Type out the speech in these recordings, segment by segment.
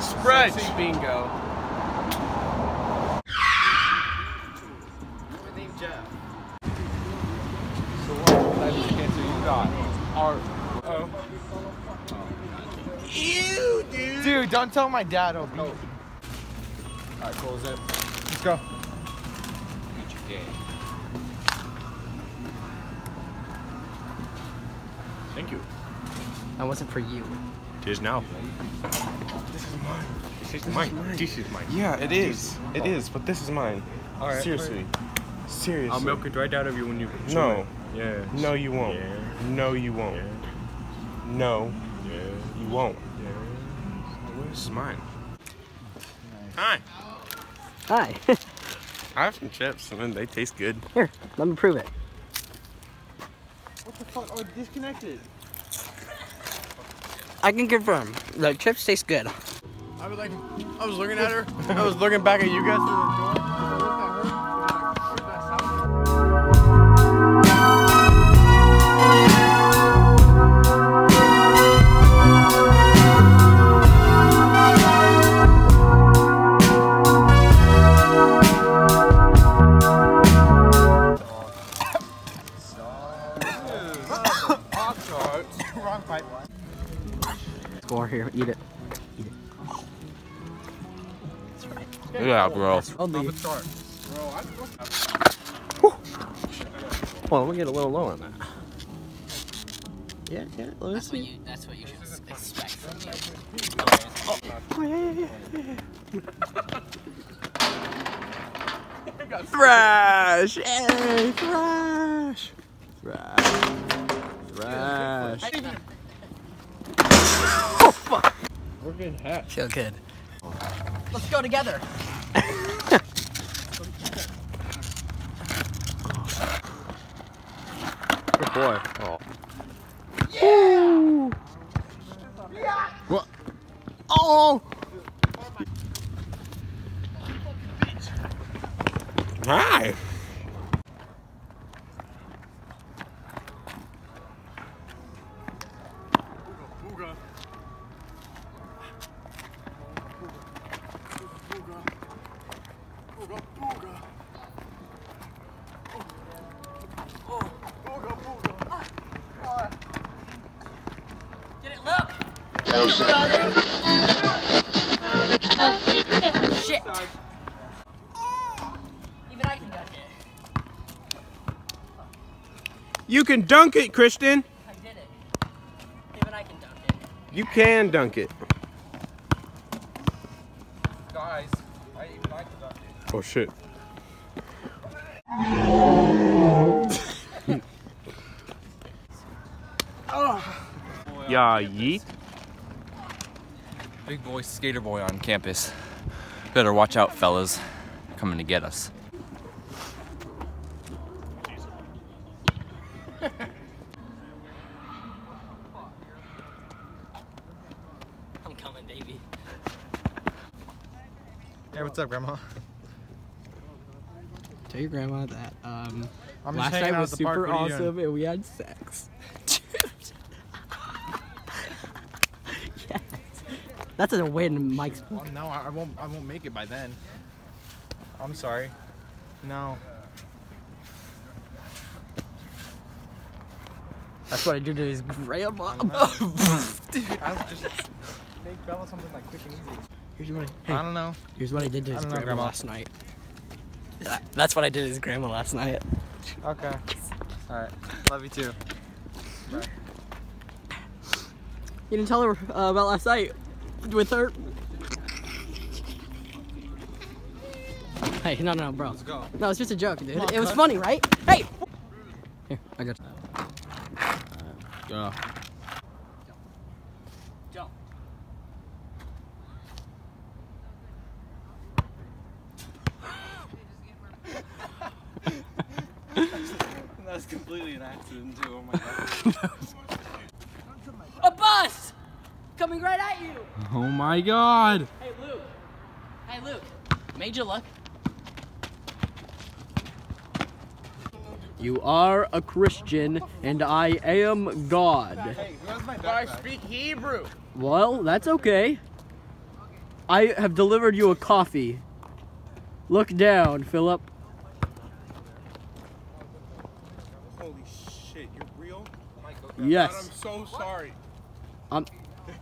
Spread. Bingo. So what type of cancer you got? Or, oh. Ew, dude. Dude, don't tell my dad I'll be. Oh. Alright, close it. Let's go. Thank you. That wasn't for you. It is now. This is mine. This is mine. This is mine. Yeah, it is. It is, but this is mine. All right. Seriously. Seriously. I'll milk it right out of you when you. No. Yeah. No, you won't. Yeah. No, you won't. Yeah. No, Yeah. you won't. Yeah. This is mine. Hi. Hi. I have some chips, and they taste good. Here, let me prove it. What the fuck? Oh, disconnected. I can confirm. The chips taste good. I was like, I was looking at her. I was looking back at you guys Score here, eat it. Eat it. That's right. Yeah, bro. Only. Start. Well, let me get a little low on that. Yeah, yeah, let me That's what see. you. That's what you should expect from me. Oh, yeah, yeah, yeah, yeah. Thrash! Hey, thrash! Thrash. Thrash. Fuck. We're getting hat. Feel good. Let's go together. Good boy. Oh. Yeah! What? Oh! Hi. Can it. You can dunk it, Christian. I did it. Even I can dunk it. You can dunk it. Guys, I even like to dunk it. Oh shit. Yeah, yeet. Big boy skater boy on campus. Better watch out, fellas. Coming to get us. I'm coming, baby. Hey, what's up, Grandma? Tell your grandma that um, last night was at the park. super What are you doing? awesome and we had sex. yes. That's a win, Mike's. Well, no, I I won't. I won't make it by then. I'm sorry. No. That's what I did to his grandma. I was just make Bella something like quick and easy. Here's what I, I don't know. here's what I did to his grandma Grandma. last night. That- That's what I did to his grandma last night. Okay. All right. Love you too. You didn't tell her uh, about last night with her. Hey, no, no, bro. Let's go. No, it's just a joke, dude. On, it was cut. funny, right? Hey! Here, I got Go. Was completely an accident too. Oh my god. A bus! Coming right at you! Oh my god. Hey, Luke. Hey, Luke. Major luck. You are a Christian, and I am God. I speak Hebrew. Well, that's okay. I have delivered you a coffee. Look down, Philip. Holy shit, you're real? Yes. I'm so sorry. Um,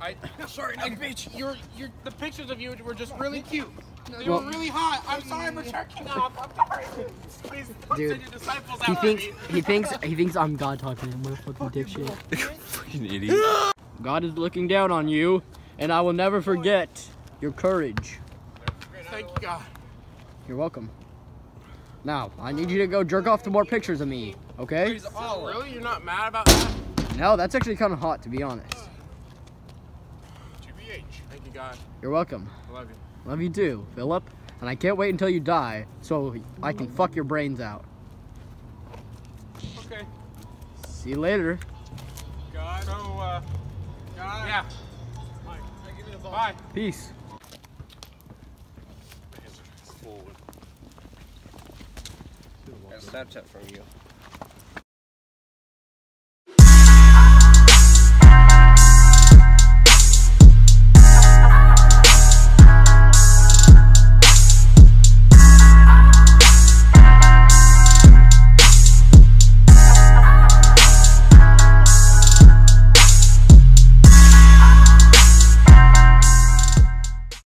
I sorry, no, bitch. You're you're the pictures of you were just really cute. You Well- were really hot. I'm sorry for jerking off. I'm sorry. Please don't Dude, send your disciples He thinks on me. he thinks he thinks I'm God talking to him. What a fucking dipshit. Fucking idiot. God is looking down on you, and I will never forget your courage. Thank you, God. You're welcome. Now, I need you to go jerk off to more pictures of me, okay? Oh, really? You're not mad about that? No, that's actually kind of hot, to be honest. GBH. Thank you, God. You're welcome. I love you. Love you too, Philip. And I can't wait until you die so I can fuck your brains out. Okay. See you later. God. So, uh, God. Yeah. Bye. Peace. Got a Snapchat from you.